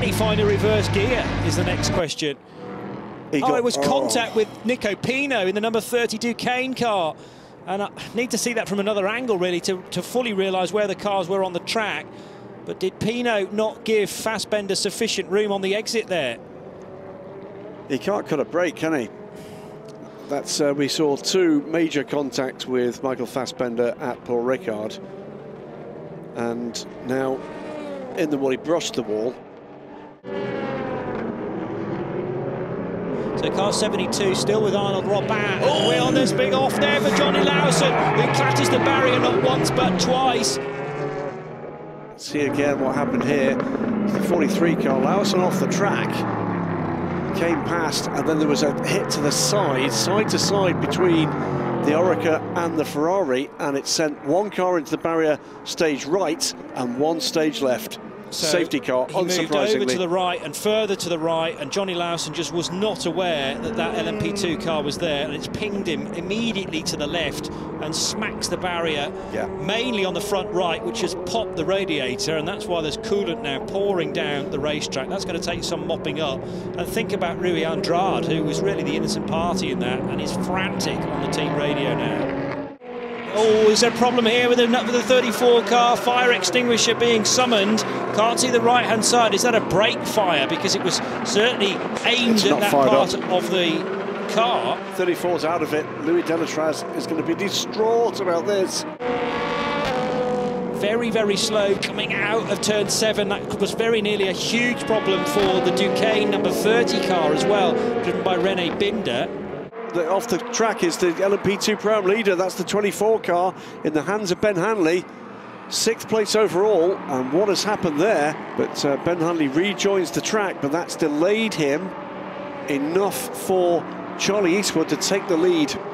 Can he find a reverse gear? Is the next question. He oh, it was oh. contact with Nico Pino in the number 32 Kane car. And I need to see that from another angle, really, to, to fully realise where the cars were on the track. But did Pino not give Fassbender sufficient room on the exit there? He can't cut a break, can he? That's uh, we saw two major contacts with Michael Fassbender at Paul Ricard, and now in the wall he brushed the wall. So car 72 still with Arnold Robbat. Oh, we're on this big off there for Johnny Lawson, who clatters the barrier not once but twice. See again what happened here. The 43 car Lawson off the track came past, and then there was a hit to the side, side to side between the Oreca and the Ferrari, and it sent one car into the barrier stage right and one stage left. So Safety car, he moved over to the right and further to the right, and Johnny Lawson just was not aware that that LMP2 car was there, and it's pinged him immediately to the left and smacks the barrier, Yeah. mainly on the front right, which has popped the radiator, and that's why there's coolant now pouring down the racetrack. That's going to take some mopping up. And think about Rui Andrade, who was really the innocent party in that, and is frantic on the team radio now. Is a problem here with the, with the 34 car fire extinguisher being summoned? Can't see the right hand side. Is that a brake fire? Because it was certainly aimed It's at that part up. of the car. 34's out of it. Louis Delétraz is going to be distraught about this. Very, very slow coming out of turn seven. That was very nearly a huge problem for the Duqueine number 30 car as well, driven by Rene Binder. The, off the track is the LMP2 Pro leader. That's the 24 car in the hands of Ben Hanley. Sixth place overall, and what has happened there? But uh, Ben Hanley rejoins the track, but that's delayed him enough for Charlie Eastwood to take the lead.